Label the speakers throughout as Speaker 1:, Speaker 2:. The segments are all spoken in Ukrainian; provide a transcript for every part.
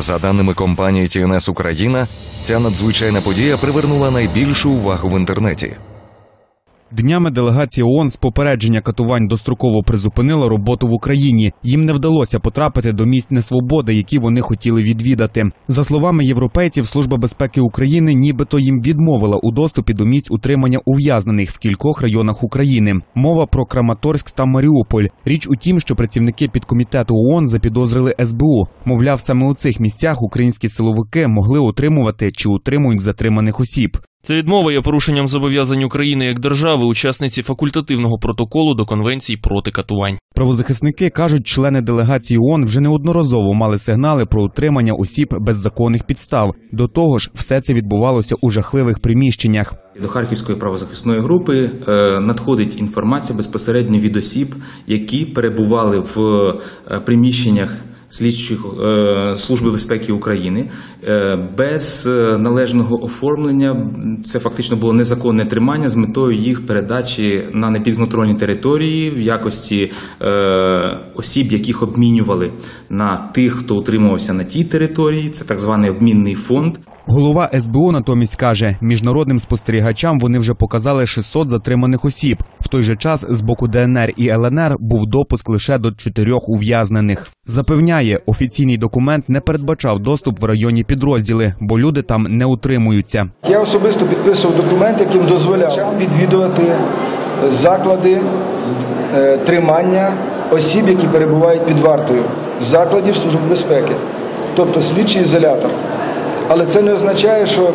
Speaker 1: За даними компанії TNS Україна, ця надзвичайна подія привернула найбільшу увагу в інтернеті.
Speaker 2: Днями делегація ООН з попередження катувань достроково призупинила роботу в Україні. Їм не вдалося потрапити до місць несвободи, які вони хотіли відвідати. За словами європейців, Служба безпеки України нібито їм відмовила у доступі до місць утримання ув'язнених в кількох районах України. Мова про Краматорськ та Маріуполь. Річ у тім, що працівники підкомітету ООН запідозрили СБУ. Мовляв, саме у цих місцях українські силовики могли утримувати чи утримують затриманих осіб.
Speaker 3: Ця відмова є порушенням зобов'язань України як держави, учасниці факультативного протоколу до конвенції проти катувань.
Speaker 2: Правозахисники кажуть, члени делегації ООН вже неодноразово мали сигнали про утримання осіб без законних підстав. До того ж, все це відбувалося у жахливих приміщеннях.
Speaker 4: До Харківської правозахисної групи е, надходить інформація безпосередньо від осіб, які перебували в е, приміщеннях слідчих е, служби безпеки України е, без е, належного оформлення. Це фактично було незаконне тримання з метою їх передачі на непідконтрольні території в якості осіб, яких обмінювали на тих, хто утримувався на тій території. Це так званий обмінний фонд.
Speaker 2: Голова СБУ натомість каже, міжнародним спостерігачам вони вже показали 600 затриманих осіб. В той же час з боку ДНР і ЛНР був допуск лише до чотирьох ув'язнених. Запевняє, офіційний документ не передбачав доступ в районні підрозділи, бо люди там не утримуються.
Speaker 5: Я особисто підписував документ, яким дозволяв відвідувати заклади е, тримання осіб, які перебувають під вартою, закладів Служби безпеки, тобто слідчий ізолятор. Але це не означає, що,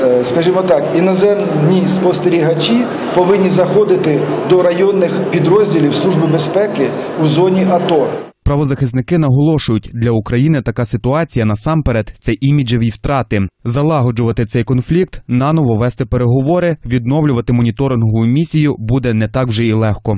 Speaker 5: е, скажімо так, іноземні спостерігачі повинні заходити до районних підрозділів Служби безпеки у зоні АТО.
Speaker 2: Правозахисники наголошують, для України така ситуація насамперед це іміджеві втрати. Залагоджувати цей конфлікт, наново вести переговори, відновлювати моніторингову місію буде не так вже і легко.